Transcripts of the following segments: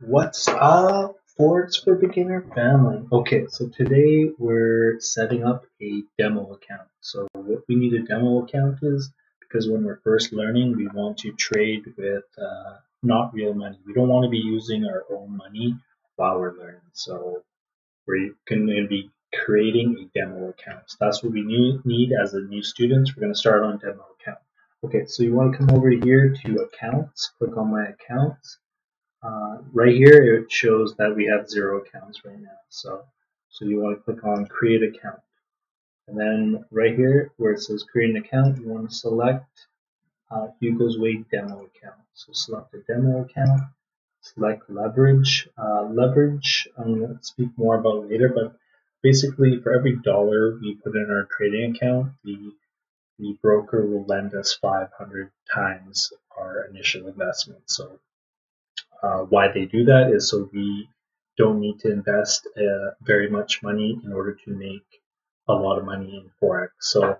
What's up, Forex for Beginner family? Okay, so today we're setting up a demo account. So what we need a demo account is because when we're first learning, we want to trade with uh, not real money. We don't want to be using our own money while we're learning. So we're going to be creating a demo account. So that's what we need as a new students. We're going to start on demo account. Okay, so you want to come over here to accounts, click on my accounts uh, right here, it shows that we have zero accounts right now. So, so you want to click on create account. And then right here, where it says create an account, you want to select uh, Hugo's Way demo account. So select a demo account, select leverage. Uh, leverage, I'm going to speak more about later, but basically for every dollar we put in our trading account, the the broker will lend us 500 times our initial investment. So uh, why they do that is so we don't need to invest uh, very much money in order to make a lot of money in forex. So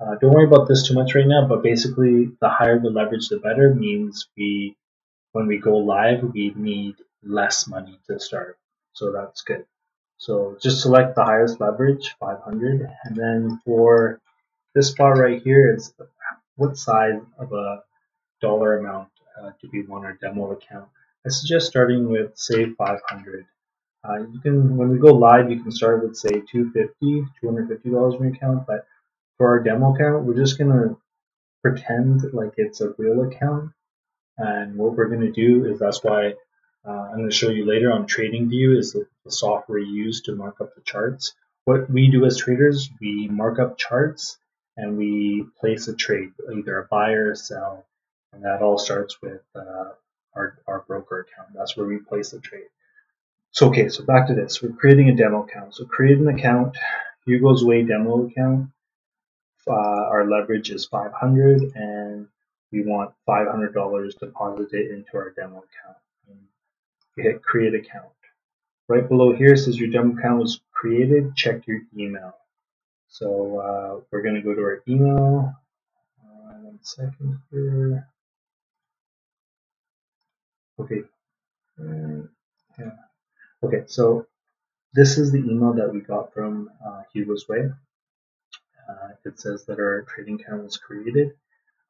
uh, don't worry about this too much right now. But basically, the higher the leverage, the better. Means we when we go live, we need less money to start. So that's good. So just select the highest leverage, 500, and then for this spot right here is what size of a dollar amount uh, do we want our demo account? I suggest starting with say 500. Uh, you can, when we go live, you can start with say 250, 250 dollars in your account. But for our demo account, we're just gonna pretend like it's a real account. And what we're gonna do is that's why uh, I'm gonna show you later on TradingView is the, the software used to mark up the charts. What we do as traders, we mark up charts and we place a trade, either a buy or a sell, and that all starts with uh, our, our broker account. That's where we place the trade. So, okay, so back to this. We're creating a demo account. So create an account, Hugo's Way demo account. Uh, our leverage is 500 and we want $500 deposited into our demo account. We hit create account. Right below here says your demo account was created. Check your email. So uh, we're going to go to our email. Uh, one second here. Okay. Uh, yeah. Okay, so this is the email that we got from uh, Hugo's Way. Uh, it says that our trading account was created.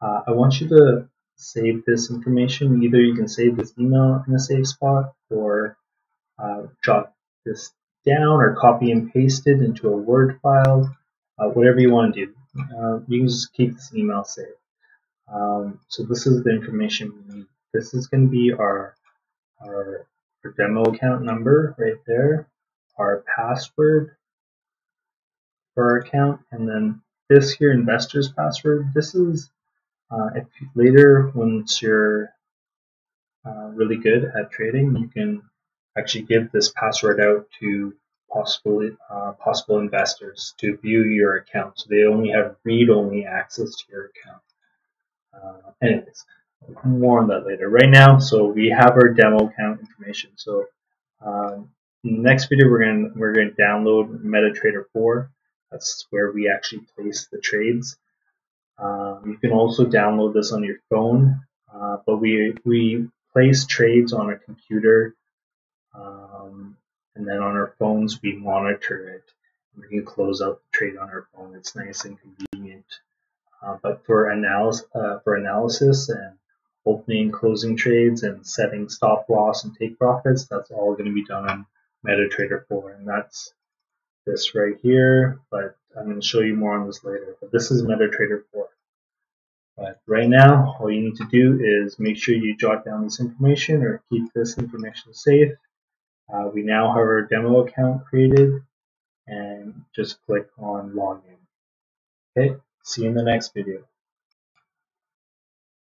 Uh, I want you to save this information. Either you can save this email in a safe spot or uh, jot this down or copy and paste it into a Word file, uh, whatever you want to do. Uh, you can just keep this email safe. Um, so this is the information we need this is going to be our, our, our demo account number right there, our password for our account, and then this here, investor's password. This is uh, if later, once you're uh, really good at trading, you can actually give this password out to possible uh, possible investors to view your account. So they only have read-only access to your account. Uh, anyways, more on that later. Right now, so we have our demo account information. So um, next video, we're going we're going to download MetaTrader 4. That's where we actually place the trades. Um, you can also download this on your phone, uh, but we we place trades on a computer, um, and then on our phones we monitor it. We can close out the trade on our phone. It's nice and convenient. Uh, but for analysis, uh, for analysis and opening, closing trades, and setting stop loss and take profits. That's all going to be done on MetaTrader 4, and that's this right here. But I'm going to show you more on this later. But this is MetaTrader 4. But right now, all you need to do is make sure you jot down this information or keep this information safe. Uh, we now have our demo account created and just click on login. Okay, see you in the next video.